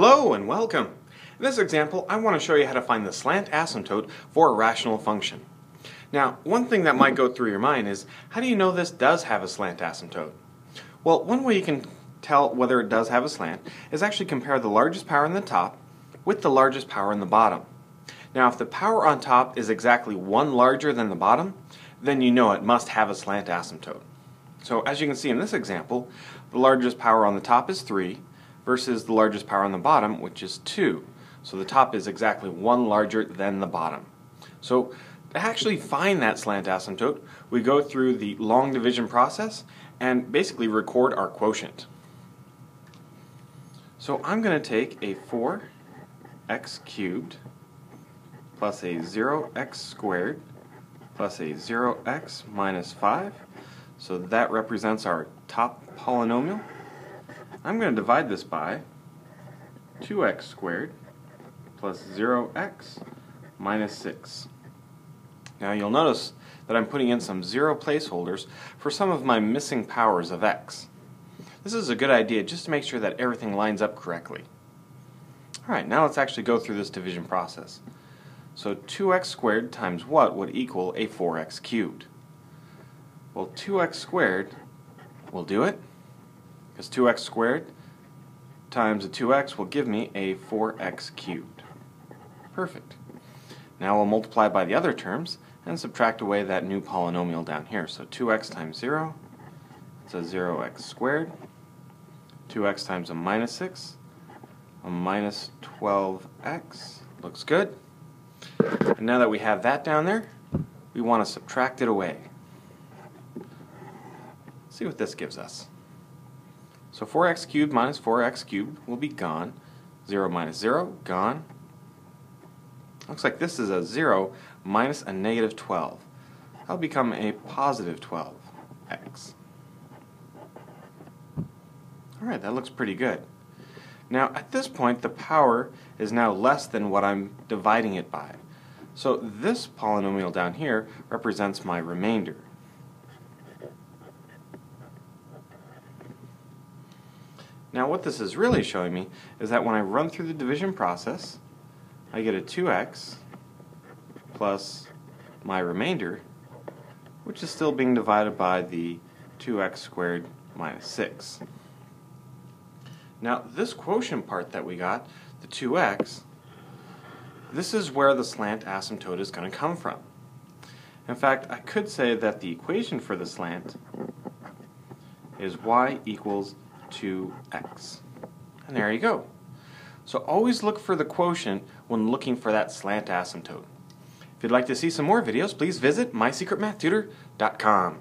Hello and welcome. In this example, I want to show you how to find the slant asymptote for a rational function. Now, one thing that might go through your mind is, how do you know this does have a slant asymptote? Well, one way you can tell whether it does have a slant is actually compare the largest power in the top with the largest power in the bottom. Now, if the power on top is exactly one larger than the bottom, then you know it must have a slant asymptote. So as you can see in this example, the largest power on the top is 3 versus the largest power on the bottom, which is 2. So the top is exactly one larger than the bottom. So to actually find that slant asymptote, we go through the long division process and basically record our quotient. So I'm going to take a 4x cubed plus a 0x squared plus a 0x minus 5 so that represents our top polynomial. I'm going to divide this by 2x squared plus 0x minus 6. Now you'll notice that I'm putting in some zero placeholders for some of my missing powers of x. This is a good idea just to make sure that everything lines up correctly. Alright, now let's actually go through this division process. So 2x squared times what would equal a 4x cubed? Well, 2x squared will do it, because 2x squared times a 2x will give me a 4x cubed. Perfect. Now we'll multiply by the other terms and subtract away that new polynomial down here. So 2x times 0, it's a 0x squared. 2x times a minus 6, a minus 12x. Looks good. And now that we have that down there, we want to subtract it away see what this gives us. So 4x cubed minus 4x cubed will be gone. 0 minus 0, gone. Looks like this is a 0 minus a negative 12. That'll become a positive 12x. Alright, that looks pretty good. Now, at this point, the power is now less than what I'm dividing it by. So this polynomial down here represents my remainder. Now what this is really showing me is that when I run through the division process, I get a 2x plus my remainder, which is still being divided by the 2x squared minus 6. Now this quotient part that we got, the 2x, this is where the slant asymptote is going to come from. In fact, I could say that the equation for the slant is y equals 2x. And there you go. So always look for the quotient when looking for that slant asymptote. If you'd like to see some more videos, please visit mysecretmathtutor.com.